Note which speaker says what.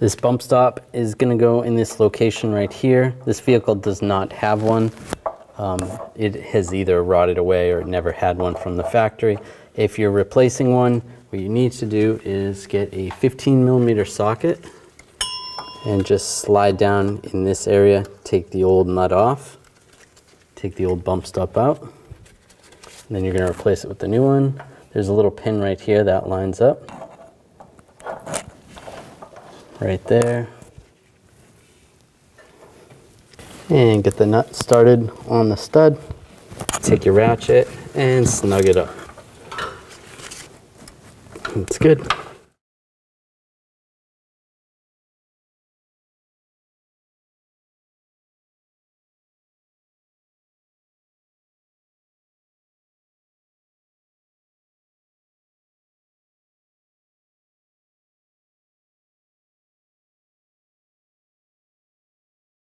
Speaker 1: This bump stop is going to go in this location right here. This vehicle does not have one. Um, it has either rotted away or never had one from the factory. If you're replacing one, what you need to do is get a 15 millimeter socket and just slide down in this area, take the old nut off, take the old bump stop out, and then you're going to replace it with the new one. There's a little pin right here that lines up. Right there. And get the nut started on the stud. Take your ratchet and snug it up. It's good.